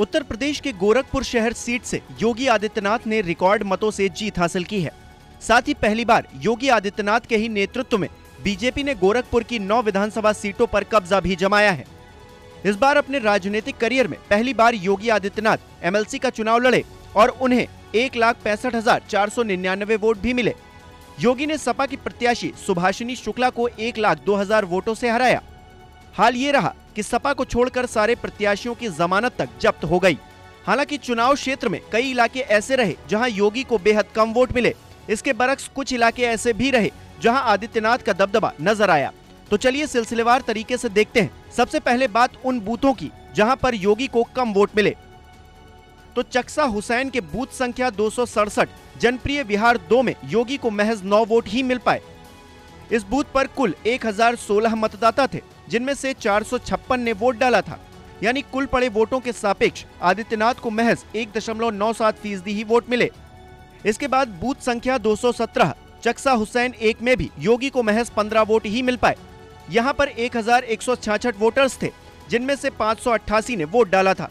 उत्तर प्रदेश के गोरखपुर शहर सीट से योगी आदित्यनाथ ने रिकॉर्ड मतों से जीत हासिल की है। साथ ही पहली बार योगी आदित्यनाथ के ही नेतृत्व में बीजेपी ने गोरखपुर की नौ विधानसभा सीटों पर कब्जा भी जमाया है। इस बार अपने राजनीतिक करियर में पहली बार योगी आदित्यनाथ एमएलसी का चुनाव लड़े और उन्हें एक लाख पैंसठ हज़ार चार सौ निन्यानवे वोट भी मिले। योगी ने सपा की प्रत्याशी सुभाषिनी शुक्ला को एक लाख दो हज़ार वोटों से हराया। हाल ये रहा कि सपा को छोड़कर सारे प्रत्याशियों की जमानत तक जब्त हो गई। हालाँकि चुनाव क्षेत्र में कई इलाके ऐसे रहे जहाँ योगी को बेहद कम वोट मिले। इसके बरक्स कुछ इलाके ऐसे भी रहे जहाँ आदित्यनाथ का दबदबा नज़र आया। तो चलिए सिलसिलेवार तरीके से देखते हैं। सबसे पहले बात उन बूथों की जहाँ पर योगी को कम वोट मिले। तो चक्सा हुसैन के बूथ संख्या दो सौ सड़सठ, जनप्रिय बिहार दो में योगी को महज नौ वोट ही मिल पाए। इस बूथ पर कुल 1016 मतदाता थे, जिनमें से चार सौ छप्पन ने वोट डाला था। यानी कुल पड़े वोटों के सापेक्ष आदित्यनाथ को महज एक दशमलव नौ सात फ़ीसदी ही वोट मिले। इसके बाद बूथ संख्या 217 चक्सा हुसैन एक में भी योगी को महज 15 वोट ही मिल पाए। यहाँ पर एक वोटर्स थे, जिनमें से पाँच सौ अट्ठासी ने वोट डाला था।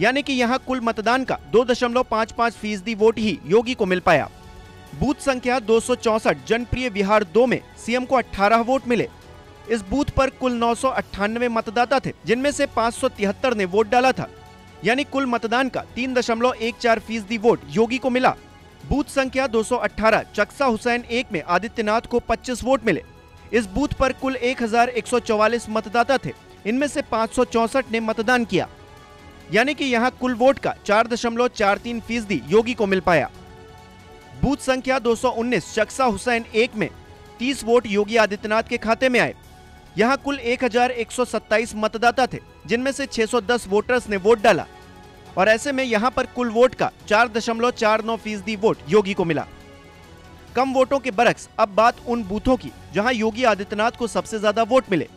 यानी कि यहाँ कुल मतदान का दो दशमलव पाँच पाँच फ़ीसदी वोट ही योगी को मिल पाया। बूथ संख्या दो जनप्रिय बिहार दो में सीएम को 18 वोट मिले। इस बूथ पर कुल नौ सौ अट्ठानवे मतदाता थे, जिनमें से पाँच सौ तिहत्तर ने वोट डाला था। यानी कुल मतदान का तीन दशमलव एक चार फ़ीसदी वोट योगी को मिला। बूथ संख्या 218 चक्सा हुसैन एक में आदित्यनाथ को 25 वोट मिले। इस बूथ पर कुल 1144 मतदाता थे, इनमें से पाँच ने मतदान किया। यानी कि यहाँ कुल वोट का चार दशमलव चार तीन फ़ीसदी योगी को मिल पाया। बूथ संख्या 219 चक्सा हुसैन एक में 30 वोट योगी आदित्यनाथ के खाते में आए। यहाँ कुल 1127 मतदाता थे, जिनमें से 610 वोटर्स ने वोट डाला। और ऐसे में यहाँ पर कुल वोट का चार दशमलव चार नौ फ़ीसदी वोट योगी को मिला। कम वोटों के बरक्स, अब बात उन बूथों की, जहाँ योगी आदित्यनाथ को सबसे ज़्यादा वोट मिले।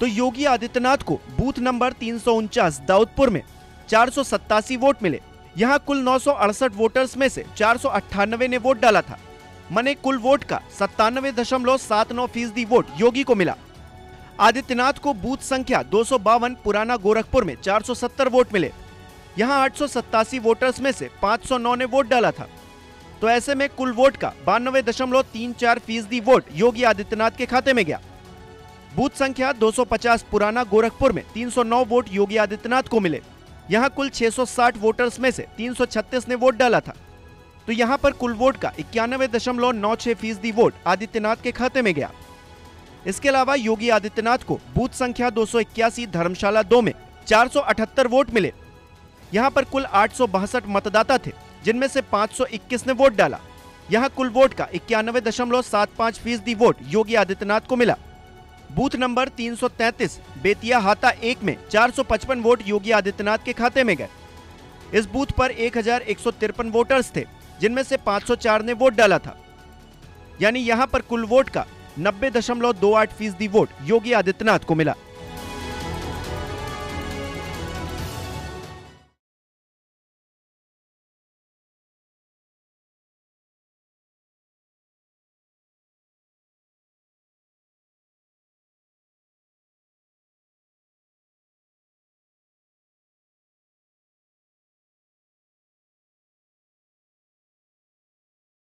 तो योगी आदित्यनाथ को बूथ नंबर तीन दाऊदपुर में चार सौ सत्तासी वोट मिले। यहाँ कुल नौ वोटर्स में से चार ने वोट डाला था। मने कुल वोट का सत्तानवे दशमलव सात नौ फ़ीसदी वोट योगी को मिला। आदित्यनाथ को बूथ संख्या दो पुराना गोरखपुर में 470 वोट मिले। यहाँ आठ वोटर्स में से 509 ने वोट डाला था। तो ऐसे में कुल वोट का बानवे दशमलव तीन चार फ़ीसदी वोट योगी आदित्यनाथ के खाते में गया। बूथ संख्या 250 पुराना गोरखपुर में 309 वोट योगी आदित्यनाथ को मिले। यहाँ कुल 660 वोटर्स में से 336 ने वोट डाला था। तो यहाँ पर कुल वोट का इक्यानवे दशमलव नौ छह फ़ीसदी वोट आदित्यनाथ के खाते में गया। इसके अलावा योगी आदित्यनाथ को बूथ संख्या दो सौ इक्यासी, धर्मशाला दो में 478 वोट मिले। यहाँ पर कुल आठ सौ बासठ मतदाता थे, जिनमें से 521 ने वोट डाला। यहाँ कुल वोट का इक्यानवे दशमलव सात पाँच फ़ीसदी वोट योगी आदित्यनाथ को मिला। बूथ नंबर 333 बेतिया हाता एक में 455 वोट योगी आदित्यनाथ के खाते में गए। इस बूथ पर एक हज़ार एक सौ तिरपन वोटर्स थे, जिनमें से 504 ने वोट डाला था। यानी यहाँ पर कुल वोट का नब्बे दशमलव दो आठ फ़ीसदी वोट योगी आदित्यनाथ को मिला।